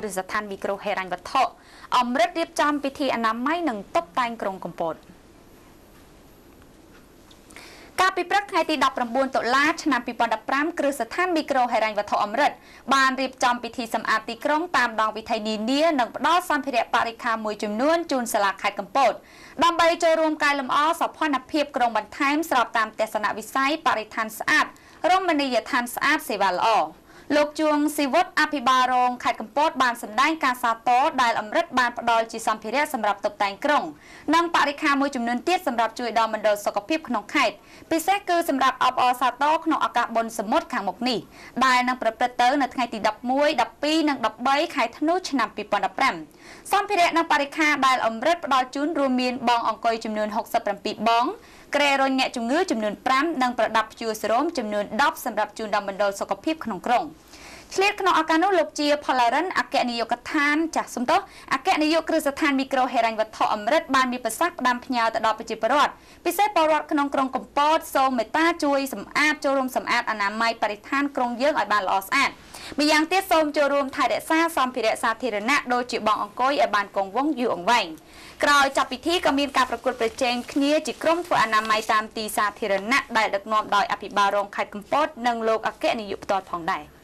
គ្រឹះស្ថានមីក្រូហេរ៉ាញ់វត្ថុអមរិតរៀបចំពិធីអនាម័យនិងតុបតែងក្រុងកំពតកាលពីព្រឹកថ្ងៃទី19តុលាឆ្នាំ2015គ្រឹះស្ថានមីក្រូហិរញ្ញវត្ថុអមរិតបានរៀបចំពិធីសម្អាតទីក្រុងតាមដងវិថីនានានិងផ្ដល់សម្ភារៈបរិក្ខារមួយចំនួនជូនសាលាខេត្តកំពតដើម្បីចូលរួមកែលម្អសោភ័ណភាពក្រុងបន្ថែមស្របតាមទស្សនវិស័យបរិស្ថានស្អាតរមណីយដ្ឋានស្អាតសេវាល្អ លោកជួងស៊ីវុតអភិបាលរងខេត្តកំពតបានសម្ដែងការសាទរដែលអមរិតបានផ្ដល់ជាសម្ភារៈសម្រាប់តុបតែងក្រុងនិងបរិខាមួយចំនួនទៀតសម្រាប់ជួយដល់មណ្ឌលសុខភាពក្នុងខេត្តពិសេសគឺសម្រាប់អបអរសាទរក្នុងឱកាសបុណ្យសមុទ្រខាងមុខនេះដែលនឹងប្រព្រឹត្តទៅនៅថ្ងៃទី11 12និង13ខែធ្នូឆ្នាំ2015សម្ភារៈនិងបរិខាដែលអមរិតផ្ដល់ជូនរួមមានបងអង្គុយចំនួន67បងក្រែរុញអ្នកជំងឺចំនួន5និងប្រដាប់ព្យួរសេរ៉ូមចំនួន10សម្រាប់ជូនដល់មណ្ឌលសុខភាពក្នុងក្រុង ឆ្លៀតក្នុងឱកាសនោះលោកជាផលរិនអគ្គនាយកដ្ឋានចាស់សំទោសអគ្គនាយកគ្រឹះស្ថានមីក្រូហេរ៉ាញ់វត្ថុអមរិតបានមានប្រសាសន៍ផ្ដាំផ្ញើទៅដល់ប្រជាពលរដ្ឋពិសេសពលរដ្ឋក្នុងក្រុងកំពតសូមមេត្តាជួយសម្អាតចូលរួមសម្អាតអនាម័យបរិស្ថានក្រុងយើងឲ្យបានល្អស្អាតម្យ៉ាងទៀតសូមចូលរួមថែរក្សាសម្ភារៈសាធារណៈដូចជាបងអង្គុយឲ្យបានគង់វង្សយូរអង្វែងក្រោយចាប់ពិធីក៏មានការប្រកួតប្រជែងគ្នាជាក្រុមធ្វើអនាម័យតាមទីសាធារណៈដែលដឹកនាំដោយអភិបាលរងខេត្តកំពតនិងលោកអគ្គនាយកផ្ទាល់ផងដែរ។